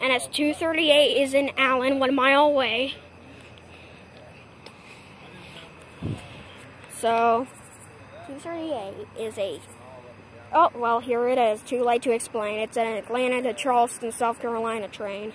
and it's 238 is in Allen, one mile away. So, 238 is a. Oh, well, here it is. Too late to explain. It's an Atlanta to Charleston, South Carolina train.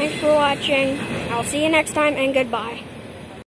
Thanks for watching. I'll see you next time and goodbye.